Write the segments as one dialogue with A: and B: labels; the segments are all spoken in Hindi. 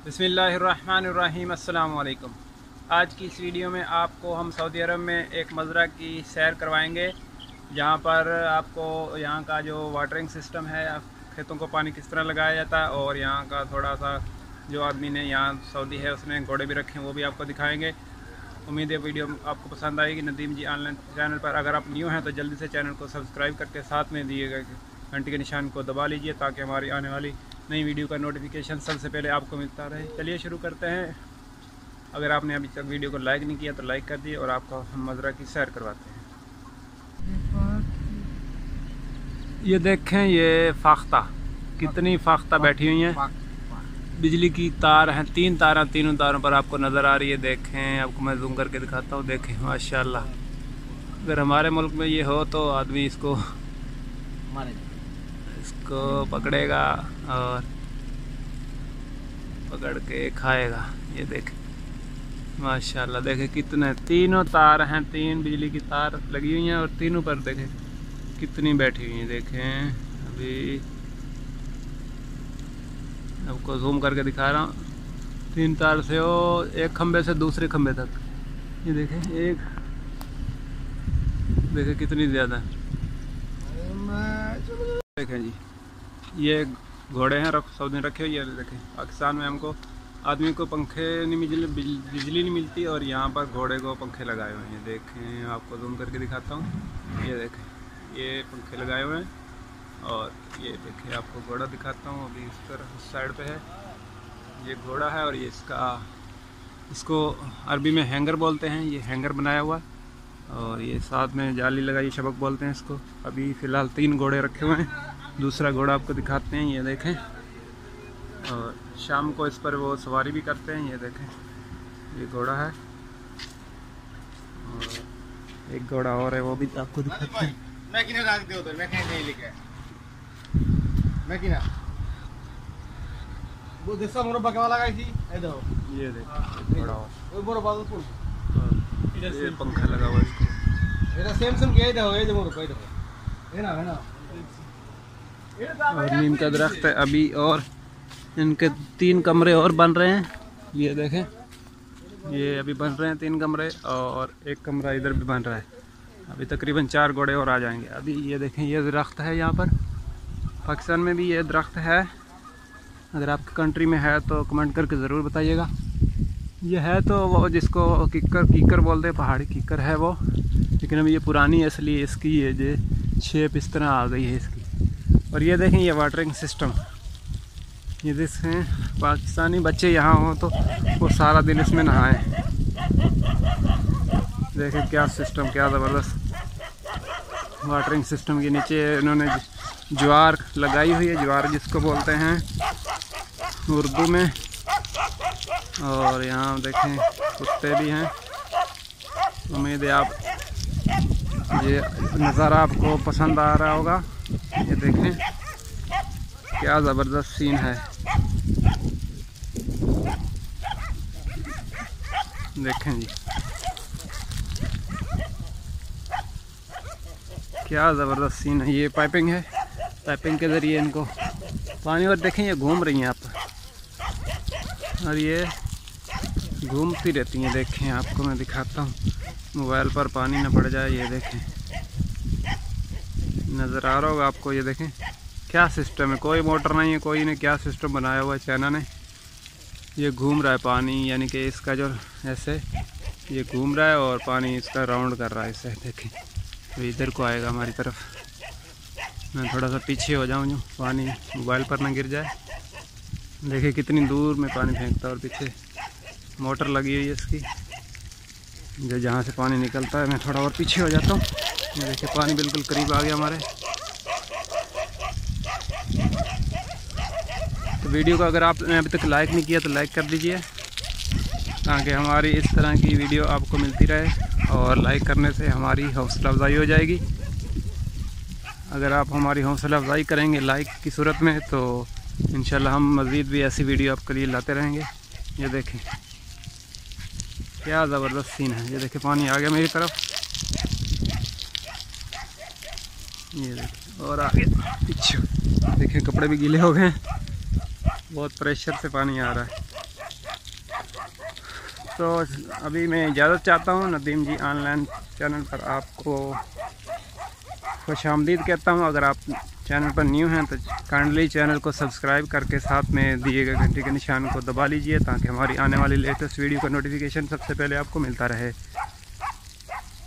A: बसमीम अल्लाम आज की इस वीडियो में आपको हम सऊदी अरब में एक मज़रा की सैर करवाएँगे, जहाँ पर आपको यहाँ का जो वाटरिंग सिस्टम है, खेतों को पानी किस तरह लगाया जाता है, और यहाँ का थोड़ा सा जो आदमी ने यहाँ सऊदी है, उसने घोड़े भी रखे हैं, वो भी आपको दिखाएँगे। उम्मीद है वीडियो आपको पसंद आएगी। नदीम जी ऑनलाइन चैनल पर अगर आप न्यू हैं तो जल्दी से चैनल को सब्सक्राइब करके साथ में दिए गए घंटे के निशान को दबा लीजिए, ताकि हमारी आने वाली नई वीडियो का नोटिफिकेशन सबसे पहले आपको मिलता रहे। चलिए शुरू करते हैं। अगर आपने अभी तक वीडियो को लाइक नहीं किया तो लाइक कर दिए और आपको हम मजरा की सैर करवाते हैं। ये देखें, ये फाख्ता। कितनी फाख्ता बैठी हुई हैं। बिजली की तार हैं, तीन तार, तीनों तारों पर आपको नज़र आ रही है। देखें, आपको मैं जूम करके दिखाता हूँ। देखें, माशाल्लाह। अगर हमारे मुल्क में ये हो तो आदमी इसको इसको पकड़ेगा और पकड़ के खाएगा। ये देख। माशाल्लाह देखे कितने तीनों तार हैं तीन बिजली की तार लगी हुई हैं और तीनों पर देखे कितनी बैठी हुई हैं देखें। अभी आपको जूम करके दिखा रहा हूँ। तीन तार से वो एक खंबे से दूसरे खंबे तक। ये देखें एक। देखें कितनी ज़्यादा। देखें जी। ये घोड़े हैं, रख दिन रखे हुए, ये देखें, पाकिस्तान में हमको, आदमी को पंखे नहीं मिल, बिजली नहीं मिलती और यहाँ पर घोड़े को पंखे लगाए हुए हैं। देखें, आपको जूम करके दिखाता हूँ। ये देखें, ये पंखे लगाए हुए हैं और ये देखें, आपको घोड़ा दिखाता हूँ। अभी इस तरह उस साइड पे है। ये घोड़ा है और ये इसका, इसको अरबी में हैंगर बोलते हैं। ये हैंगर बनाया हुआ और ये साथ में जाली लगाई, शबक बोलते हैं इसको। अभी फ़िलहाल तीन घोड़े रखे हुए हैं। दूसरा घोड़ा आपको दिखाते हैं ये देखें। और शाम को इस पर वो सवारी भी करते हैं ये देखें। ये घोड़ा है। और एक घोड़ा और है वो भी आपको दिखाते हैं। मैं मैं वो जैसा मोरो बकवा थी ये देखो। ये हाँ, घोड़ा वो हाँ, पंखा लगा हुआ है इसको।
B: सेम सेम तो के ये ना ना।
A: और नीम का दरख्त है अभी और इनके तीन कमरे और बन रहे हैं। ये देखें। ये अभी बन रहे हैं तीन कमरे और एक कमरा इधर भी बन रहा है। अभी तकरीबन चार घोड़े और आ जाएँगे। अभी ये देखें, ये दरख्त है यहाँ पर। पाकिस्तान में भी ये दरख्त है। अगर आपकी कंट्री में है तो कमेंट करके ज़रूर बताइएगा। ये है तो वो जिसको किकर कीकर बोलते हैं, पहाड़ी कीकर है वो। लेकिन अभी ये पुरानी है, इसलिए इसकी ये जो शेप इस तरह आ गई है इसकी। और ये देखें, ये वाटरिंग सिस्टम ये देखें पाकिस्तानी बच्चे यहाँ हों तो वो सारा दिन इसमें नहाएँ। देखें क्या सिस्टम क्या ज़बरदस्त। वाटरिंग सिस्टम के नीचे इन्होंने ज्वार लगाई हुई है, ज्वार जिसको बोलते हैं उर्दू में। और यहाँ देखें, कुत्ते भी हैं। उम्मीद है आप, ये नज़ारा आपको पसंद आ रहा होगा। ये देखें क्या ज़बरदस्त सीन है। देखें जी। क्या ज़बरदस्त सीन है। ये पाइपिंग है। पाइपिंग के ज़रिए इनको पानी और देखें, ये घूम रही हैं आप। और ये घूमती रहती हैं। देखें, आपको मैं दिखाता हूँ। मोबाइल पर पानी ना पड़ जाए, ये देखें। नज़र आ रहा होगा आपको, ये देखें। क्या सिस्टम है? कोई मोटर नहीं है, कोई ने क्या सिस्टम बनाया हुआ है चाइना ने? ये घूम रहा है पानी, यानी कि इसका जो ऐसे, ये घूम रहा है और पानी इसका राउंड कर रहा है इसे, देखें। तो इधर को आएगा हमारी तरफ़। मैं थोड़ा सा पीछे हो जाऊँ जो पानी मोबाइल पर ना गिर जाए। देखें कितनी दूर में पानी फेंकता है और पीछे मोटर लगी हुई है इसकी। जो जहाँ से पानी निकलता है, मैं थोड़ा और पीछे हो जाता हूँ। ये देखिए, पानी बिल्कुल करीब आ गया हमारे। तो वीडियो को अगर आपने अभी तक लाइक नहीं किया तो लाइक कर दीजिए, ताकि हमारी इस तरह की वीडियो आपको मिलती रहे और लाइक करने से हमारी हौसला अफजाई हो जाएगी। अगर आप हमारी हौसला अफजाई करेंगे लाइक की सूरत में तो इन हम मज़ीद भी ऐसी वीडियो आपके लिए लाते रहेंगे। ये देखें, क्या ज़बरदस्त सीन है। ये देखें, पानी आ गया मेरी तरफ़। ये देखिए, और आगे, पीछे। देखिए, कपड़े भी गीले हो गए बहुत प्रेशर से पानी आ रहा है। तो अभी मैं इजाज़त चाहता हूँ, नदीम जी ऑनलाइन चैनल पर आपको खुश आमदीद कहता हूँ। अगर आप चैनल पर न्यू हैं तो काइंडली चैनल को सब्सक्राइब करके साथ में दिए गए घंटे के निशान को दबा लीजिए, ताकि हमारी आने वाली लेटेस्ट वीडियो का नोटिफिकेशन सबसे पहले आपको मिलता रहे।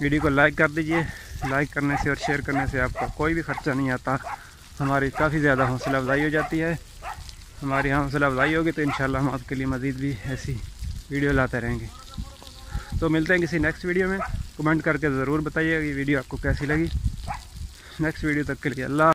A: वीडियो को लाइक कर दीजिए। लाइक करने से और शेयर करने से आपका कोई भी ख़र्चा नहीं आता। हमारी काफ़ी ज़्यादा हौसला अफजाई हो जाती है। हमारी हौसला अफजाई होगी तो इन हम आपके लिए मज़ीद भी ऐसी वीडियो लाते रहेंगे। तो मिलते हैं किसी नेक्स्ट वीडियो में। कमेंट करके ज़रूर बताइएगा ये वीडियो आपको कैसी लगी। नेक्स्ट वीडियो तक के लिए अल्लाह